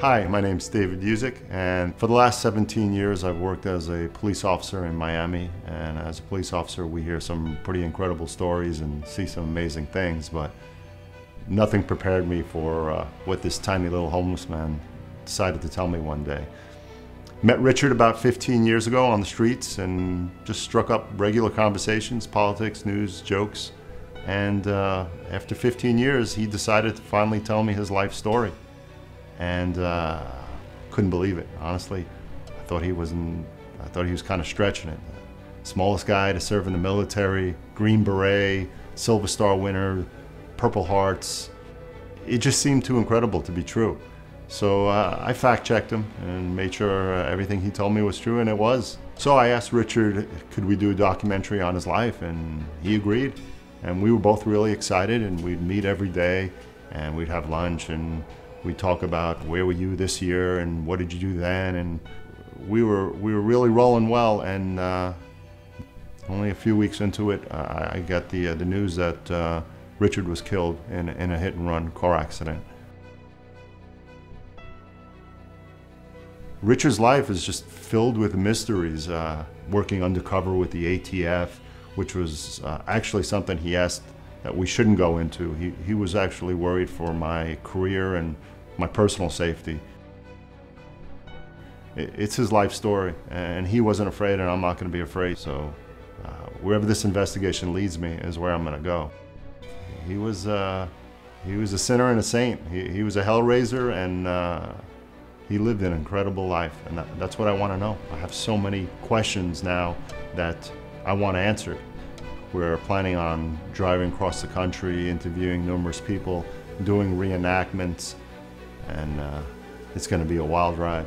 Hi, my name's David Yuzuk, and for the last 17 years I've worked as a police officer in Miami. And as a police officer, we hear some pretty incredible stories and see some amazing things, but nothing prepared me for uh, what this tiny little homeless man decided to tell me one day. Met Richard about 15 years ago on the streets and just struck up regular conversations, politics, news, jokes. And uh, after 15 years, he decided to finally tell me his life story. And uh, couldn't believe it, honestly. I thought he was in, I thought he was kind of stretching it. Smallest guy to serve in the military, Green Beret, Silver Star winner, Purple Hearts. It just seemed too incredible to be true. So uh, I fact checked him and made sure uh, everything he told me was true, and it was. So I asked Richard, could we do a documentary on his life, and he agreed. And we were both really excited, and we'd meet every day, and we'd have lunch, and we'd talk about where were you this year, and what did you do then, and we were we were really rolling well. And uh, only a few weeks into it, I got the uh, the news that uh, Richard was killed in in a hit and run car accident. Richard's life is just filled with mysteries. Uh, working undercover with the ATF, which was uh, actually something he asked that we shouldn't go into. He, he was actually worried for my career and my personal safety. It, it's his life story, and he wasn't afraid, and I'm not going to be afraid. So, uh, wherever this investigation leads me is where I'm going to go. He was, uh, he was a sinner and a saint. He, he was a hellraiser, and uh, he lived an incredible life, and that, that's what I want to know. I have so many questions now that I want answered. We're planning on driving across the country, interviewing numerous people, doing reenactments, and uh, it's going to be a wild ride.